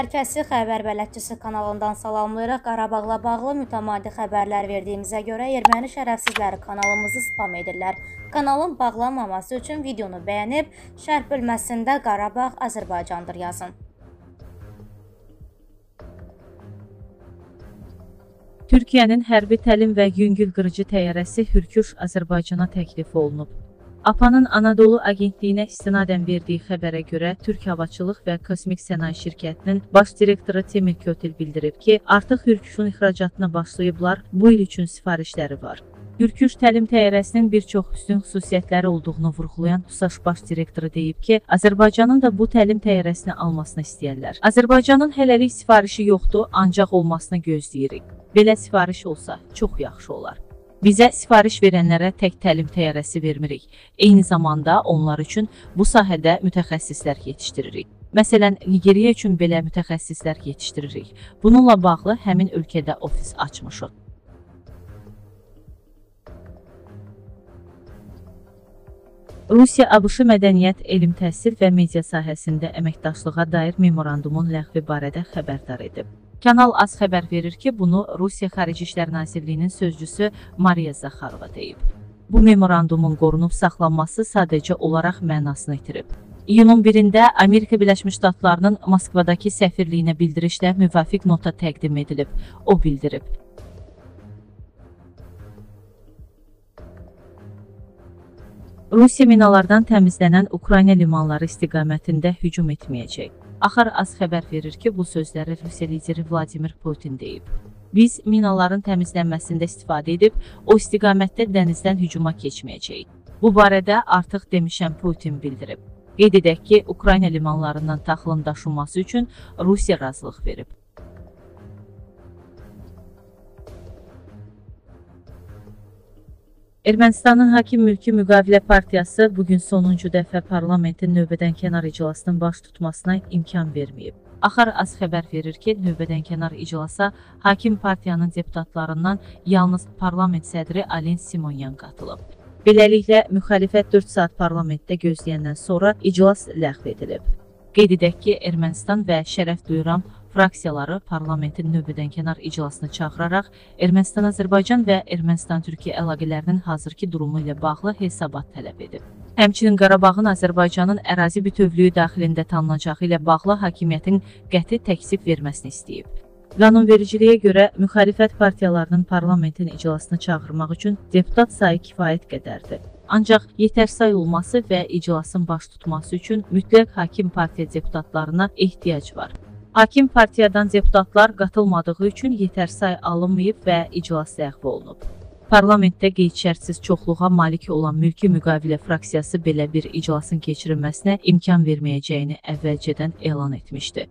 Hər kəsi xəbər bələdçisi kanalından salamlayırıq. Qarabağla bağlı mütəmadi xəbərlər verdiyimizə görə erməni şərəfsizləri kanalımızı spam edirlər. Kanalın bağlanmaması üçün videonu bəyənib şərh bölməsində Qarabağ Azərbaycandır yazın. Türkiyənin hərbi təlim və yüngül qırıcı təyyarəsi Hürkuş Azərbaycana təklif olunub. APA'nın Anadolu Agentliyinə istinadən verdiyi xəbərə görə Türk Havaçılıq və Kosmik Sənaye şirkətinin baş direktoru Temir Kötil bildirib ki, artıq Hürküşün ixracatına başlayıblar, bu il üçün sifarişləri var. Hürküş təlim təyyarəsinin bir çox üstün xüsusiyyətləri olduğunu vurğulayan TUSAŞ baş direktoru deyib ki, Azərbaycanın da bu təlim təyyarəsini almasını istəyirlər. Azərbaycanın hələlik sifarişi yoxdur, ancaq olmasını gözləyirik. Belə sifariş olsa çox yaxşı olar. Bizə sifariş verənlərə tək təlim təyyarəsi vermirik. Eyni zamanda onlar üçün bu sahədə mütəxəssislər yetişdiririk. Məsələn, Nigeriya üçün belə mütəxəssislər yetişdiririk. Bununla bağlı həmin ölkədə ofis açmışıq. Rusiya ABŞ mədəniyyət, elm təhsil və media sahəsində əməkdaşlığa dair memorandumun ləğvi barədə xəbərdar edib. Kanal az xəbər verir ki, bunu Rusiya Xarici İşlər Nazirliyinin sözcüsü Mariya Zaxarova deyib. Bu memorandumun qorunub saxlanması sadəcə olaraq mənasını itirib. İyunun 1-də Amerika Birləşmiş Ştatlarının Moskvadakı səfirliyinə bildirişlə müvafiq nota təqdim edilib. O bildirib. Rusiya minalardan təmizlənən Ukrayna limanları istiqamətində hücum etməyəcək. Axar az xəbər verir ki, bu sözləri Rusiya lideri Vladimir Putin deyib. Biz minaların təmizlənməsində istifadə edib, o istiqamətdə dənizdən hücuma keçməyəcəyik. Bu barədə artıq demişəm Putin bildirib. Qeyd edək ki, Ukrayna limanlarından taxılın daşınması üçün Rusiya razılıq verib. Ermənistanın Hakim Mülki Müqavilə Partiyası bugün sonuncu dəfə parlamentin növbədən kənar iclasının baş tutmasına imkan verməyib. Axar az xəbər verir ki, növbədən kənar iclasa Hakim Partiyanın deputatlarından yalnız parlament sədri Alen Simonyan qatılıb. Beləliklə, müxalifət 4 saat parlamentdə gözləyəndən sonra iclas ləğv edilib. Qeyd edək ki, Ermənistan və şərəf duyuram fraksiyaları parlamentin növbədənkənar iclasını çağıraraq Ermənistan-Azərbaycan və Ermənistan-Türkiyə əlaqələrinin hazırki durumu ilə bağlı hesabat tələb edib. Həmçinin Qarabağın Azərbaycanın ərazi bütövlüyü daxilində tanınacağı ilə bağlı hakimiyyətin qəti təksib verməsini istəyib. Qanunvericiliyə görə müxalifət partiyalarının parlamentin iclasını çağırmaq üçün deputat sayı kifayət qədərdir. Ancaq yetərsay olması və iclasın baş tutması üçün mütləq hakim partiya deputatlarına ehtiyac var. Hakim partiyadan deputatlar qatılmadığı üçün yetərsay alınmayıb və iclas ləğv olunub. Parlamentdə qeyd-şərtsiz çoxluğa malik olan mülki müqavilə fraksiyası belə bir iclasın keçirilməsinə imkan verməyəcəyini əvvəlcədən elan etmişdi.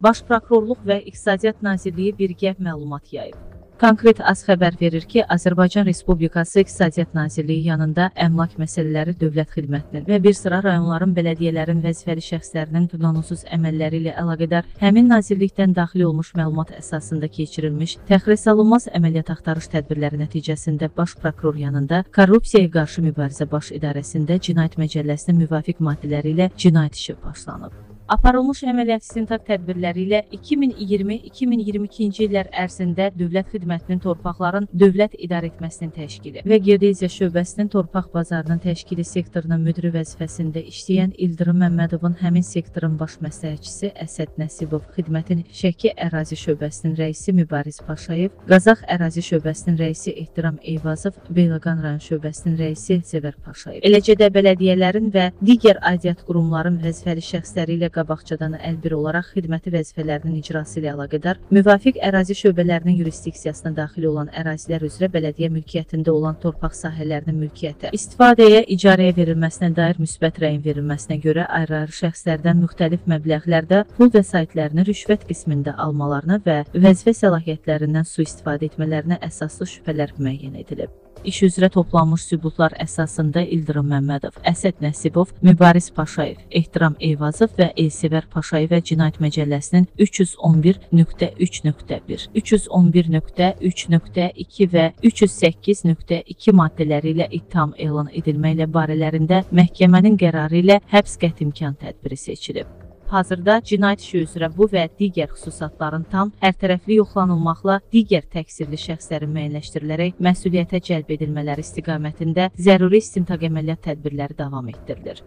Baş Prokurorluq və İqtisadiyyat Nazirliyi birgə məlumat yayıb. Konkret az xəbər verir ki, Azərbaycan Respublikası İqtisadiyyat Nazirliyi yanında əmlak məsələləri dövlət xidmətinin və bir sıra rayonların bələdiyyələrin vəzifəli şəxslərinin qanunsuz əməlləri ilə əlaqədar həmin nazirlikdən daxil olmuş məlumat əsasında keçirilmiş təxirəsalınmaz əməliyyat axtarış tədbirləri nəticəsində baş prokuror yanında Korrupsiyaya qarşı mübarizə baş idarəsində cinayət məcəlləsinin müvafiq maddələri ilə cinayət işi başlanıb. Aparılmış əməliyyat istintaq tədbirləri ilə 2020-2022-ci illər ərzində dövlət xidmətinin torpaqların dövlət idarə etməsinin təşkili və geodeziya şöbəsinin torpaq bazarının təşkili sektorunun müdiri vəzifəsində işləyən İldırım Məmmədovun həmin sektorun baş məsləhətçisi Əsəd Nəsibov, xidmətin Şəki ərazi şöbəsinin rəisi Mübariz Paşayev, Qazax ərazi şöbəsinin rəisi Ehtiram Eyvazov, Beyləqan rayon şöbəsinin rəisi Sevər Paşayev, eləcə də bələdiyyələrin və digər aidiyyat qurumların vəzifəli şəxsləri ilə qabaqcadan əlbir olaraq xidməti vəzifələrinin icrası ilə əlaqədar müvafiq ərazi şöbələrinin yurisdiksiyasına daxil olan ərazilər üzrə bələdiyyə mülkiyyətində olan torpaq sahələrinin mülkiyyətə, istifadəyə, icarəyə verilməsinə dair müsbət rəyin verilməsinə görə ayrı-ayrı şəxslərdən müxtəlif məbləğlərdə pul vəsaitlərini rüşvət qismində almalarına və vəzifə səlahiyyətlərindən sui-istifadə etmələrinə əsaslı şübhələr müəyyən edilib. İş üzrə toplanmış sübutlar əsasında İldırım Məmmədov, Əsəd Nəsibov, Mübariz Paşayev, Ehtiram Eyvazov və Elsevər Paşayevə Cinayət Məcəlləsinin 311.3.1, 311.3.2 və 308.2 maddələri ilə ittiham elan edilməklə barələrində məhkəmənin qərarı ilə həbs qətimkan tədbiri seçilib. Hazırda cinayət işi üzrə bu və digər xüsusatların tam, hərtərəfli yoxlanılmaqla digər təqsirli şəxslərin müəyyənləşdirilərək məsuliyyətə cəlb edilmələri istiqamətində zəruri istintaq əməliyyat tədbirləri davam etdirilir.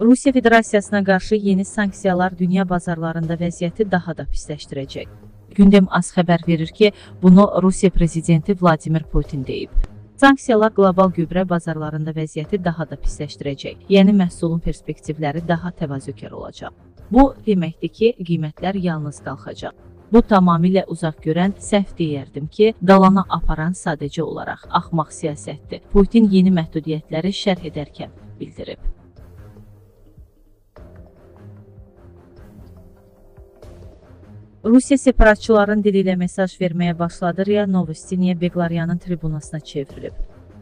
Rusiya Federasiyasına qarşı yeni sanksiyalar dünya bazarlarında vəziyyəti daha da pisləşdirəcək. Gündəm az xəbər verir ki, bunu Rusiya prezidenti Vladimir Putin deyib. Sanksiyalar qlobal gübrə bazarlarında vəziyyəti daha da pisləşdirəcək, yəni məhsulun perspektivləri daha təvazökar olacaq. Bu deməkdir ki, qiymətlər yalnız qalxacaq. Bu tamamilə uzaq görən səhv deyərdim ki, dalana aparan sadəcə olaraq axmaq siyasətdir. Putin yeni məhdudiyyətləri şərh edərkən bildirib. Rusiya separatçıların dili ilə mesaj verməyə başladı. RIA Novosti niyə Beqlaryanın tribunasına çevrilib?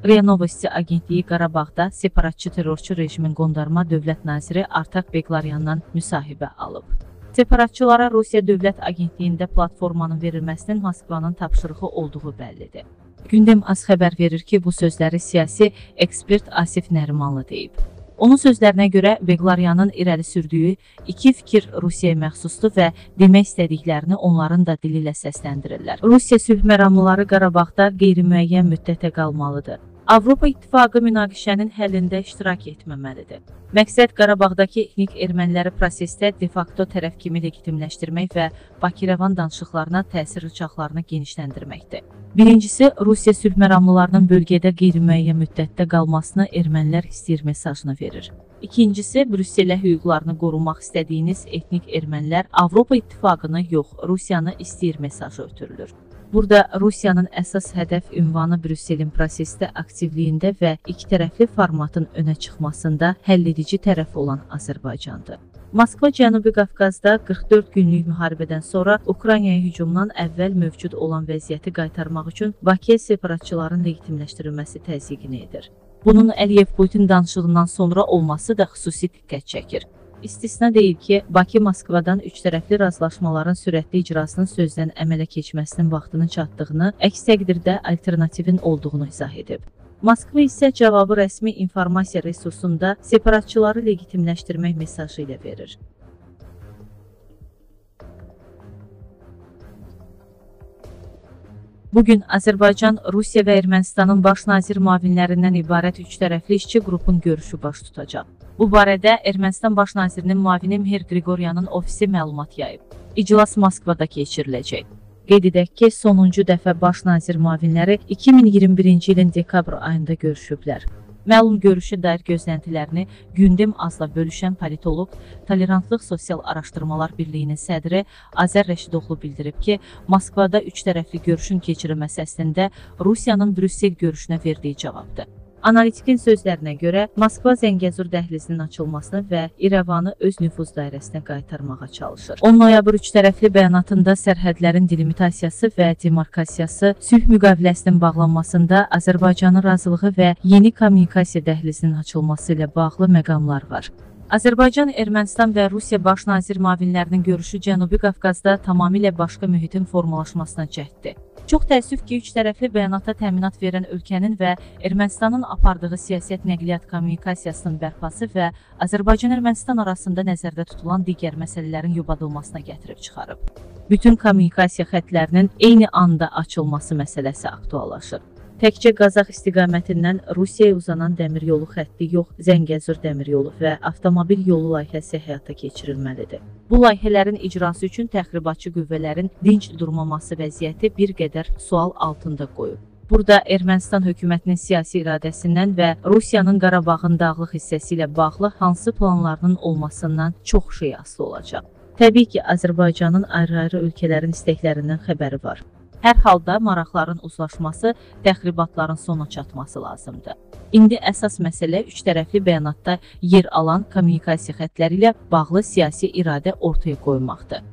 RIA Novosti agentliyi Qarabağda separatçı terrorçu rejimin qondarma dövlət naziri Artak Beqlaryandan müsahibə alıb. Separatçılara Rusiya Dövlət Agentliyində platformanın verilməsinin Moskvanın tapşırığı olduğu bəllidir. Gündəm az xəbər verir ki, bu sözləri siyasi ekspert Asif Nərimanlı deyib. Onun sözlərinə görə Beqlaryanın irəli sürdüyü iki fikir Rusiyaya məxsusdur və demək istədiklərini onların da dili ilə səsləndirirlər. Rusiya sülh məramlıları Qarabağda qeyri-müəyyən müddətə qalmalıdır. Avropa İttifaqı münaqişənin həllində iştirak etməməlidir. Məqsəd Qarabağdakı etnik erməniləri prosesdə de facto tərəf kimi legitimləşdirmək və Bakı-İrəvan danışıqlarına təsir rıçaqlarını genişləndirməkdir. Birincisi, Rusiya sülh məramlılarının bölgədə qeyri-müəyyən müddətdə qalmasını ermənilər istəyir mesajını verir. İkincisi, Brüsselə hüquqlarını qorumaq istədiyiniz etnik ermənilər Avropa İttifaqını yox, Rusiyanı istəyir mesajı ötürülür. Burada Rusiyanın əsas hədəf ünvanı Brüsselin prosesdə aktivliyində və ikitərəfli formatın önə çıxmasında həlledici tərəf olan Azərbaycandır. Moskva Cənubi Qafqazda 44 günlük müharibədən sonra Ukraynaya hücumdan əvvəl mövcud olan vəziyyəti qaytarmaq üçün Bakıya separatçıların legitimləşdirilməsi təzyiqini edir. Bunun Əliyev-Putin danışığından sonra olması da xüsusi diqqət çəkir. İstisna deyil ki, Bakı Moskvadan üçtərəfli razılaşmaların sürətli icrasının sözdən əmələ keçməsinin vaxtının çatdığını, əks təqdirdə alternativin olduğunu izah edib. Moskva isə cavabı rəsmi informasiya resursunda separatçıları legitimləşdirmək mesajı ilə verir. Bugün Azərbaycan, Rusiya və Ermənistanın baş nazir müavinlərindən ibarət üçtərəfli işçi qrupun görüşü baş tutacaq. Bu barədə Ermənistan baş nazirinin müavini Mihir Qriqoryanın ofisi məlumat yayıb. İclas Moskvada keçiriləcək. Qeyd edək ki, sonuncu dəfə baş nazir müavinləri 2021-ci ilin dekabr ayında görüşüblər. Məlum görüşə dair gözləntilərini gündəm azla bölüşən politoloq, Tolerantlıq Sosial Araşdırmalar Birliyinin sədri Azər Rəşidoğlu bildirib ki, Moskvada üç tərəfli görüşün keçirilməsi əslində Rusiyanın Brüssel görüşünə verdiyi cavabdır. Analitikin sözlərinə görə Moskva Zəngəzur dəhlizinin açılmasını və İrəvanı öz nüfuz dairəsinə qaytarmağa çalışır. 10 noyabr üç tərəfli bəyanatında sərhədlərin delimitasiyası və demarkasiyası sülh müqaviləsinin bağlanmasında Azərbaycanın razılığı və yeni kommunikasiya dəhlizinin açılması ilə bağlı məqamlar var. Azərbaycan, Ermənistan və Rusiya baş nazir müavinlərinin görüşü Cənubi Qafqazda tamamilə başqa mühitin formalaşmasına cəhddir. Çox təəssüf ki, üç tərəfli bəyanata təminat verən ölkənin və Ermənistanın apardığı siyasət nəqliyyat kommunikasiyasının bərpası və Azərbaycan-Ermənistan arasında nəzərdə tutulan digər məsələlərin yubadılmasına gətirib çıxarıb. Bütün kommunikasiya xətlərinin eyni anda açılması məsələsi aktuallaşır. Təkcə Qazax istiqamətindən Rusiyaya uzanan dəmir yolu xətti yox, Zəngəzur dəmir yolu və avtomobil yolu layihəsi həyata keçirilməlidir. Bu layihələrin icrası üçün təxribatçı qüvvələrin dinc durmaması vəziyyəti bir qədər sual altında qoyub. Burada Ermənistan hökumətinin siyasi iradəsindən və Rusiyanın Qarabağın dağlıq hissəsi ilə bağlı hansı planlarının olmasından çox şey asılı olacaq. Təbii ki, Azərbaycanın ayrı-ayrı ölkələrin istəklərindən xəbəri var. Hər halda maraqların uzlaşması, təxribatların sona çatması lazımdır. İndi əsas məsələ üç tərəfli bəyanatda yer alan kommunikasiya xətləri ilə bağlı siyasi iradə ortaya qoymaqdır.